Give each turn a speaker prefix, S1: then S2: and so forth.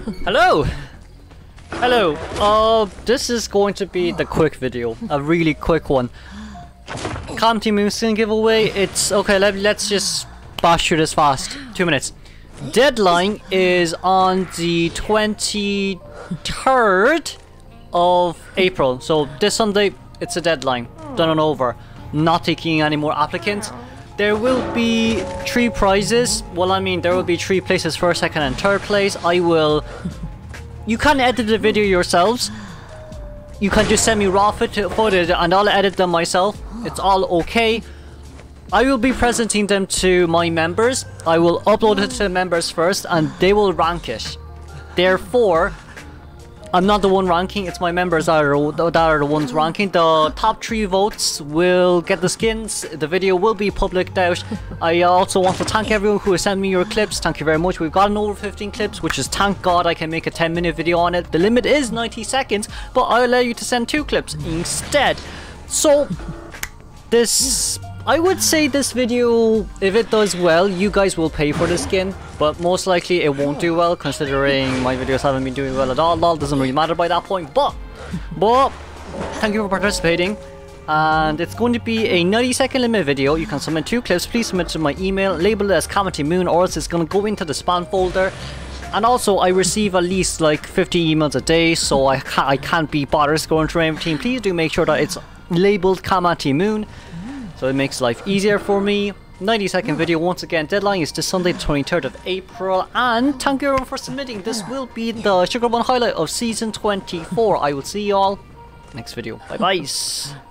S1: Hello! Hello! Uh, this is going to be the quick video. A really quick one. Kamaty Moonskin giveaway, it's... Okay, let, let's just bash through this fast. Two minutes. Deadline is on the 23rd of April. So this Sunday, it's a deadline. Done and over. Not taking any more applicants. There will be three prizes. Well, I mean, there will be three places for second, and third place. I will. You can edit the video yourselves. You can just send me raw footage, and I'll edit them myself. It's all okay. I will be presenting them to my members. I will upload it to the members first, and they will rank it. Therefore, I'm not the one ranking, it's my members that are, that are the ones ranking. The top three votes will get the skins. The video will be public out. I also want to thank everyone who has sent me your clips. Thank you very much. We've gotten over 15 clips, which is thank God I can make a 10 minute video on it. The limit is 90 seconds, but I allow you to send two clips instead. So, this I would say this video, if it does well, you guys will pay for the skin, but most likely it won't do well considering my videos haven't been doing well at all. Lol doesn't really matter by that point, but, but, thank you for participating. And it's going to be a 90 second limit video. You can submit two clips. Please submit to my email, label it as Kamaty Moon, or else it's going to go into the spam folder. And also, I receive at least like 50 emails a day, so I can't, I can't be bothered going through everything. Please do make sure that it's labeled Kamaty Moon so it makes life easier for me. 90 second video once again, deadline is this Sunday 23rd of April and thank you everyone for submitting. This will be the Sugar Bun highlight of season 24. I will see you all next video. Bye bye.